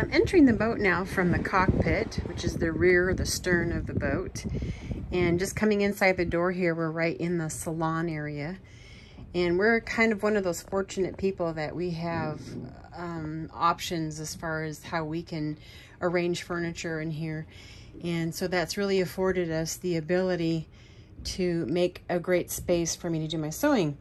I'm entering the boat now from the cockpit, which is the rear, the stern of the boat. And just coming inside the door here, we're right in the salon area. And we're kind of one of those fortunate people that we have um, options as far as how we can arrange furniture in here. And so that's really afforded us the ability to make a great space for me to do my sewing.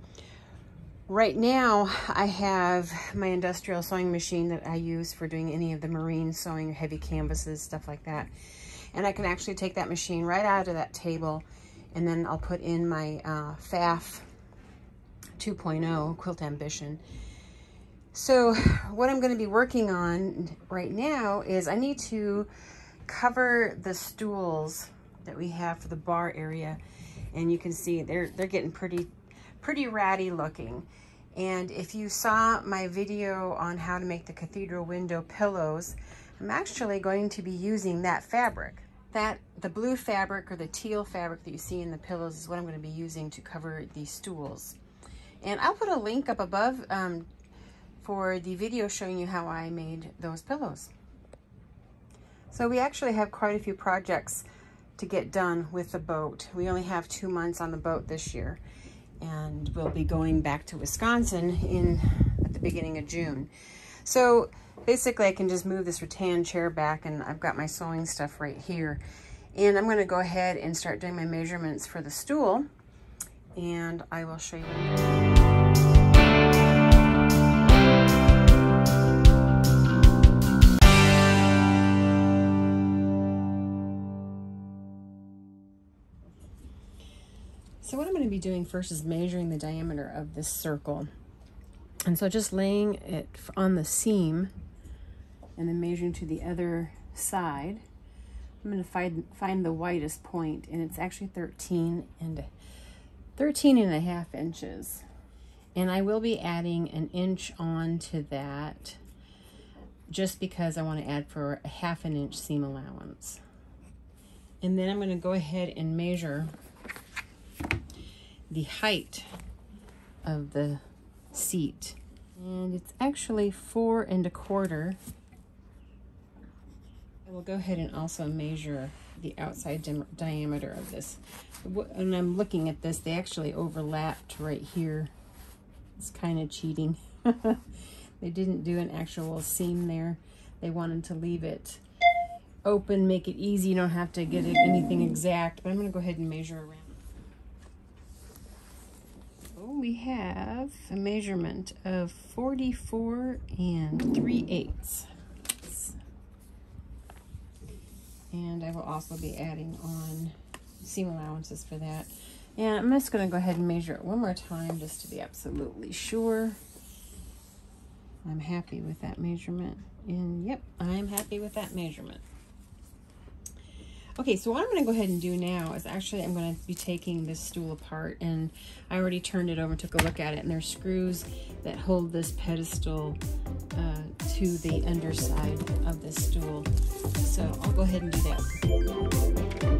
Right now, I have my industrial sewing machine that I use for doing any of the marine sewing, heavy canvases, stuff like that. And I can actually take that machine right out of that table and then I'll put in my uh, Pfaff 2.0 Quilt Ambition. So what I'm going to be working on right now is I need to cover the stools that we have for the bar area. And you can see they're, they're getting pretty, pretty ratty looking. And if you saw my video on how to make the cathedral window pillows, I'm actually going to be using that fabric. That, the blue fabric or the teal fabric that you see in the pillows is what I'm going to be using to cover these stools. And I'll put a link up above um, for the video showing you how I made those pillows. So we actually have quite a few projects to get done with the boat. We only have two months on the boat this year and we'll be going back to Wisconsin in at the beginning of June. So basically I can just move this rattan chair back and I've got my sewing stuff right here. And I'm gonna go ahead and start doing my measurements for the stool and I will show you. Going to be doing first is measuring the diameter of this circle. And so just laying it on the seam and then measuring to the other side. I'm going to find, find the widest point and it's actually 13 and 13 and a half inches. And I will be adding an inch on to that just because I want to add for a half an inch seam allowance. And then I'm going to go ahead and measure the height of the seat. And it's actually four and a quarter. I will go ahead and also measure the outside di diameter of this. When I'm looking at this, they actually overlapped right here. It's kind of cheating. they didn't do an actual seam there. They wanted to leave it open, make it easy. You don't have to get anything exact, but I'm gonna go ahead and measure around we have a measurement of 44 and 3 eighths. And I will also be adding on seam allowances for that. And I'm just going to go ahead and measure it one more time just to be absolutely sure. I'm happy with that measurement. And yep, I'm happy with that measurement. Okay, so what I'm going to go ahead and do now is actually I'm going to be taking this stool apart and I already turned it over and took a look at it and there's screws that hold this pedestal uh, to the underside of this stool. So I'll go ahead and do that.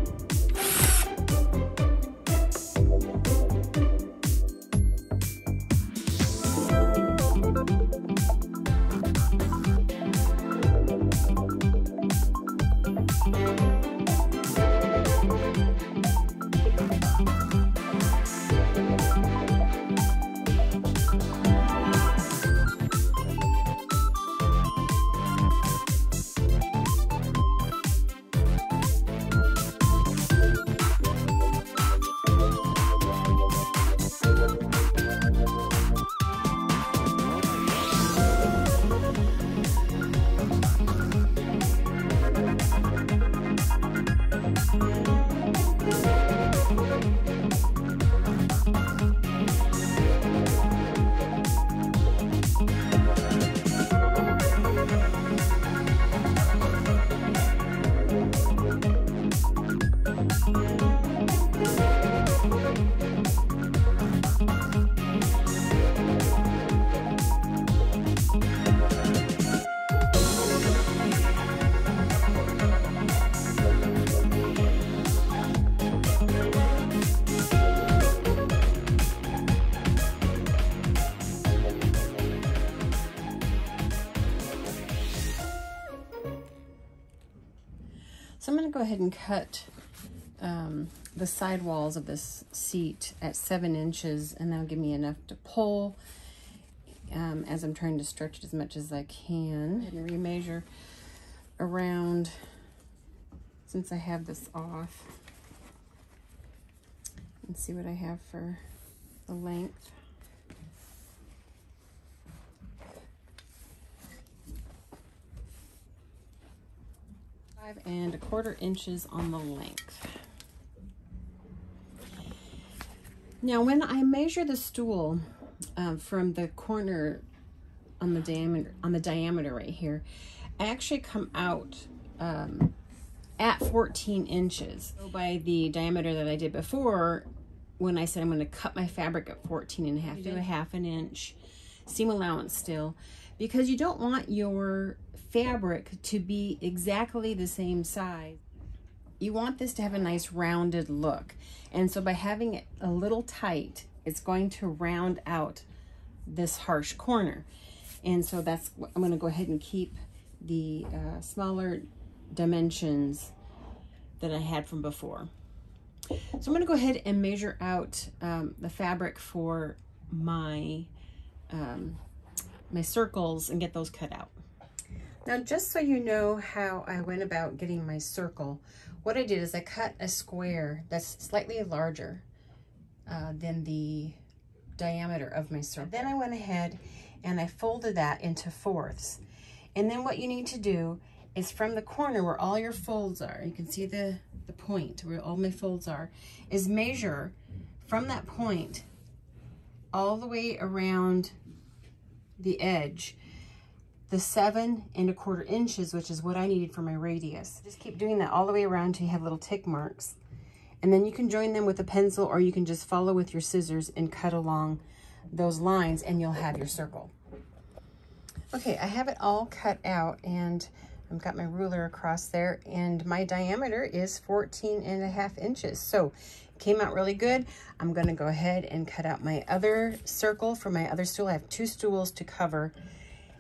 Go ahead and cut um, the side walls of this seat at seven inches and that'll give me enough to pull um, as I'm trying to stretch it as much as I can and remeasure around since I have this off and see what I have for the length. And a quarter inches on the length. Now when I measure the stool um, from the corner on the diameter on the diameter right here, I actually come out um, at 14 inches. So by the diameter that I did before, when I said I'm going to cut my fabric at 14 and a half, do a half an inch seam allowance still, because you don't want your fabric to be exactly the same size. You want this to have a nice rounded look. And so by having it a little tight, it's going to round out this harsh corner. And so that's, I'm gonna go ahead and keep the uh, smaller dimensions that I had from before. So I'm gonna go ahead and measure out um, the fabric for my, um, my circles and get those cut out. Now, just so you know how I went about getting my circle, what I did is I cut a square that's slightly larger uh, than the diameter of my circle. Then I went ahead and I folded that into fourths. And then what you need to do is from the corner where all your folds are, you can see the, the point where all my folds are, is measure from that point all the way around the edge the seven and a quarter inches, which is what I needed for my radius. Just keep doing that all the way around until you have little tick marks. And then you can join them with a pencil or you can just follow with your scissors and cut along those lines and you'll have your circle. Okay, I have it all cut out and I've got my ruler across there and my diameter is 14 and a half inches. So it came out really good. I'm gonna go ahead and cut out my other circle for my other stool. I have two stools to cover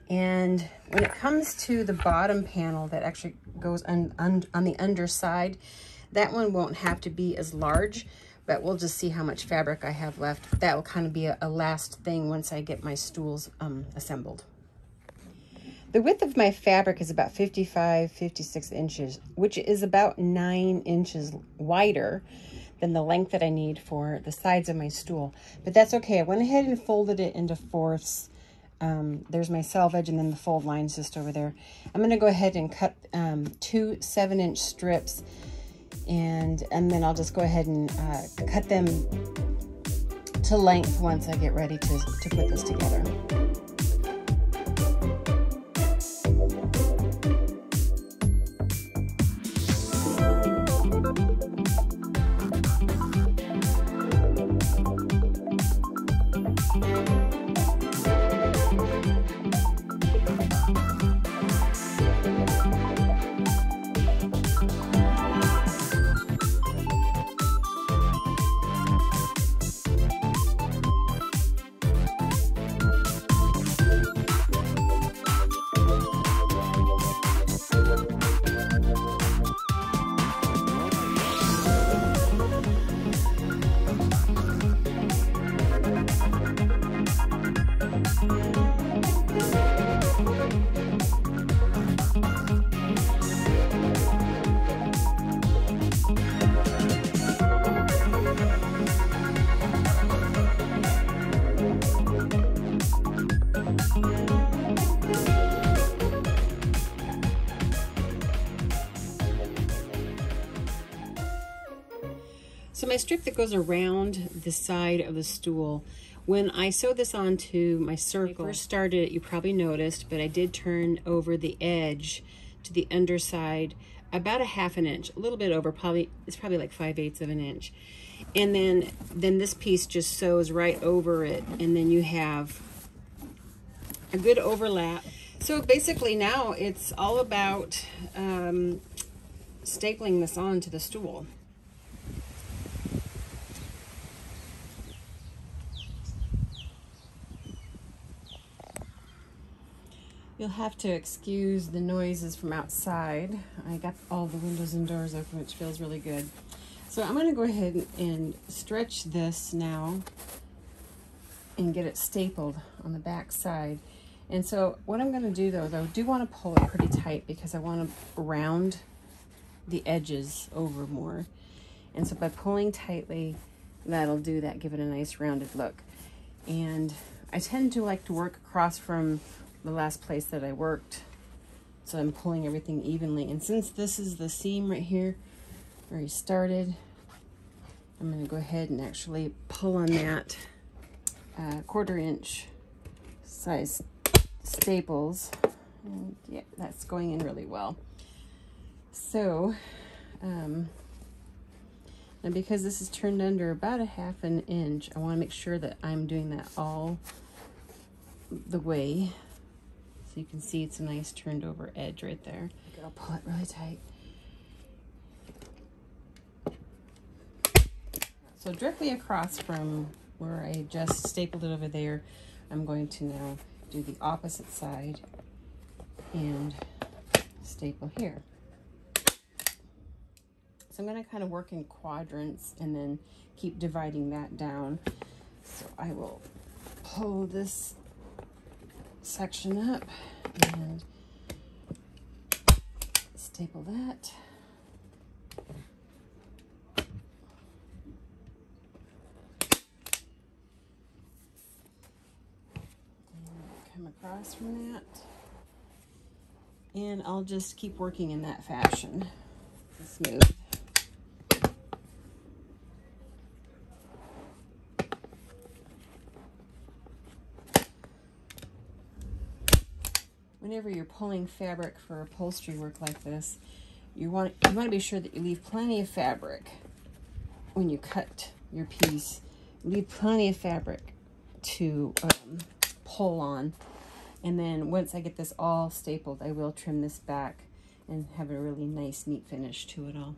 and when it comes to the bottom panel that actually goes on, on, on the underside, that one won't have to be as large, but we'll just see how much fabric I have left. That will kind of be a, a last thing once I get my stools um, assembled. The width of my fabric is about 55, 56 inches, which is about nine inches wider than the length that I need for the sides of my stool. But that's okay. I went ahead and folded it into fourths um, there's my selvage and then the fold lines just over there. I'm going to go ahead and cut um, two seven inch strips and, and then I'll just go ahead and uh, cut them to length once I get ready to, to put this together. Strip that goes around the side of the stool, when I sewed this onto my circle, when I first started it, you probably noticed, but I did turn over the edge to the underside about a half an inch, a little bit over, probably, it's probably like 5 eighths of an inch. And then, then this piece just sews right over it, and then you have a good overlap. So basically now it's all about um, stapling this onto the stool. You'll have to excuse the noises from outside. I got all the windows and doors open, which feels really good. So I'm gonna go ahead and stretch this now and get it stapled on the back side. And so what I'm gonna do though, though, I do wanna pull it pretty tight because I wanna round the edges over more. And so by pulling tightly, that'll do that, give it a nice rounded look. And I tend to like to work across from the last place that I worked. So I'm pulling everything evenly. And since this is the seam right here where he started, I'm gonna go ahead and actually pull on that uh, quarter inch size staples. And yeah, that's going in really well. So, um, and because this is turned under about a half an inch, I want to make sure that I'm doing that all the way. You can see it's a nice turned over edge right there. I'll pull it really tight. So directly across from where I just stapled it over there, I'm going to now do the opposite side and staple here. So I'm going to kind of work in quadrants and then keep dividing that down. So I will pull this section up and staple that. come across from that. And I'll just keep working in that fashion. Smooth. Whenever you're pulling fabric for upholstery work like this, you want you want to be sure that you leave plenty of fabric when you cut your piece. Leave plenty of fabric to um, pull on. And then once I get this all stapled, I will trim this back and have a really nice, neat finish to it all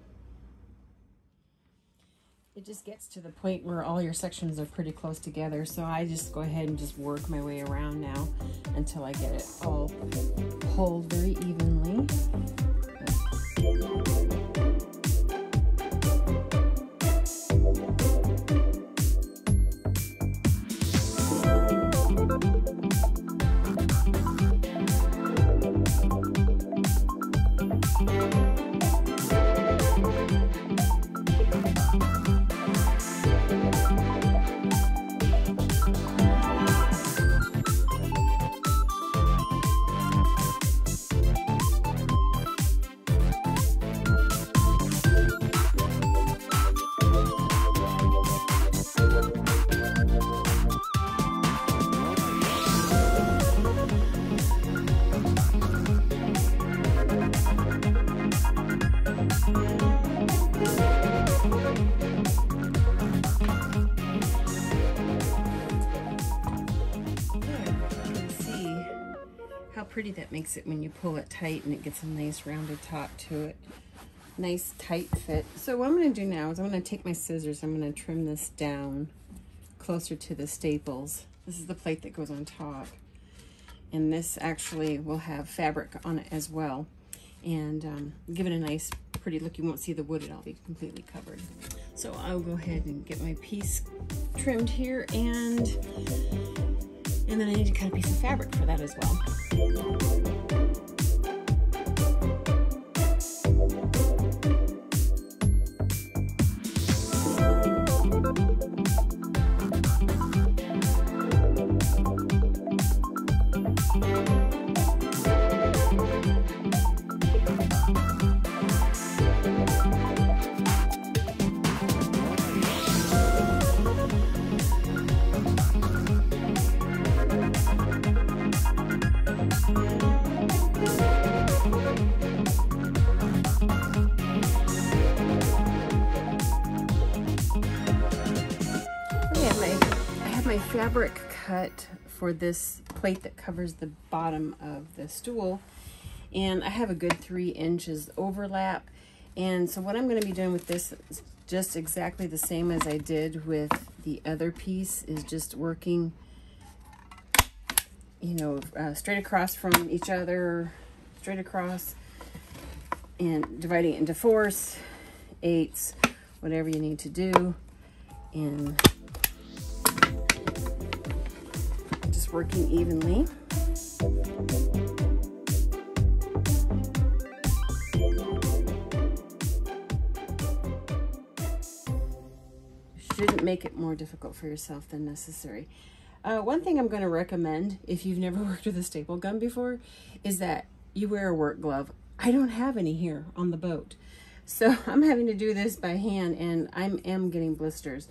it just gets to the point where all your sections are pretty close together. So I just go ahead and just work my way around now until I get it all pulled very evenly. Pretty that makes it when you pull it tight and it gets a nice rounded top to it. Nice tight fit. So what I'm going to do now is I'm going to take my scissors. I'm going to trim this down closer to the staples. This is the plate that goes on top. And this actually will have fabric on it as well. And um, give it a nice pretty look. You won't see the wood, it'll be completely covered. So I'll go ahead and get my piece trimmed here and and then I need to cut a piece of fabric for that as well. Fabric cut for this plate that covers the bottom of the stool. And I have a good three inches overlap. And so what I'm going to be doing with this is just exactly the same as I did with the other piece is just working you know, uh, straight across from each other, straight across, and dividing it into fours, eights, whatever you need to do, and working evenly. Shouldn't make it more difficult for yourself than necessary. Uh, one thing I'm going to recommend, if you've never worked with a staple gun before, is that you wear a work glove. I don't have any here on the boat. So I'm having to do this by hand and I am getting blisters.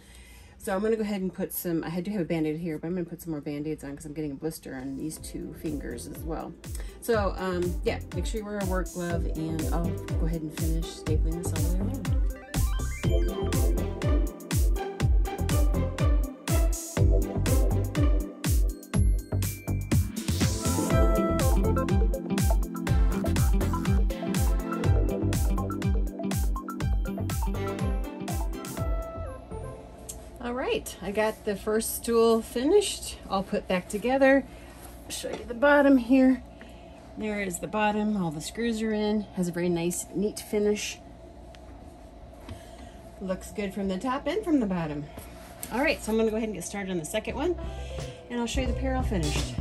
So I'm going to go ahead and put some, I had to have a band-aid here, but I'm going to put some more band-aids on because I'm getting a blister on these two fingers as well. So um, yeah, make sure you wear a work glove and I'll go ahead and finish stapling this all the way around. Right, I got the first stool finished, all put back together. I'll show you the bottom here. There is the bottom, all the screws are in, has a very nice, neat finish. Looks good from the top and from the bottom. All right, so I'm gonna go ahead and get started on the second one, and I'll show you the pair all finished.